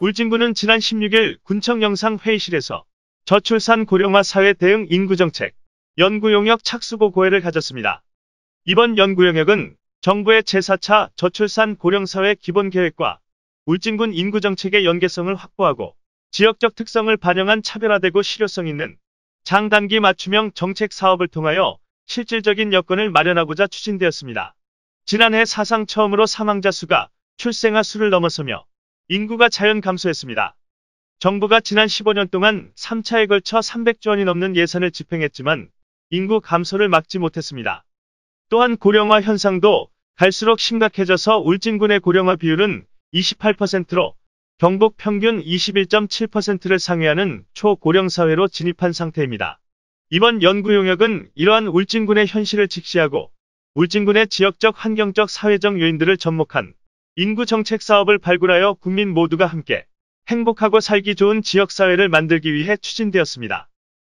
울진군은 지난 16일 군청 영상 회의실에서 저출산 고령화 사회 대응 인구정책 연구용역 착수고 고회를 가졌습니다. 이번 연구용역은 정부의 제4차 저출산 고령사회 기본계획과 울진군 인구정책의 연계성을 확보하고 지역적 특성을 반영한 차별화되고 실효성 있는 장단기 맞춤형 정책 사업을 통하여 실질적인 여건을 마련하고자 추진되었습니다. 지난해 사상 처음으로 사망자 수가 출생아 수를 넘어서며 인구가 자연 감소했습니다. 정부가 지난 15년 동안 3차에 걸쳐 300조 원이 넘는 예산을 집행했지만 인구 감소를 막지 못했습니다. 또한 고령화 현상도 갈수록 심각해져서 울진군의 고령화 비율은 28%로 경북 평균 21.7%를 상회하는 초고령 사회로 진입한 상태입니다. 이번 연구 용역은 이러한 울진군의 현실을 직시하고 울진군의 지역적 환경적 사회적 요인들을 접목한 인구 정책 사업을 발굴하여 국민 모두가 함께 행복하고 살기 좋은 지역사회를 만들기 위해 추진되었습니다.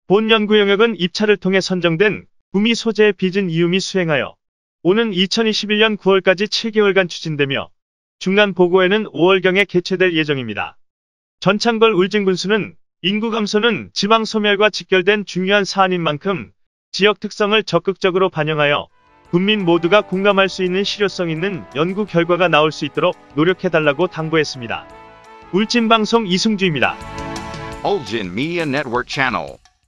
본 연구 영역은 입찰을 통해 선정된 구미 소재의 빚은 이음이 수행하여 오는 2021년 9월까지 7개월간 추진되며 중간 보고에는 5월경에 개최될 예정입니다. 전창걸 울진군수는 인구 감소는 지방 소멸과 직결된 중요한 사안인 만큼 지역 특성을 적극적으로 반영하여 국민 모두가 공감할 수 있는 실효성 있는 연구 결과가 나올 수 있도록 노력해달라고 당부했습니다. 울진방송 이승주입니다. Ulgin Media Network.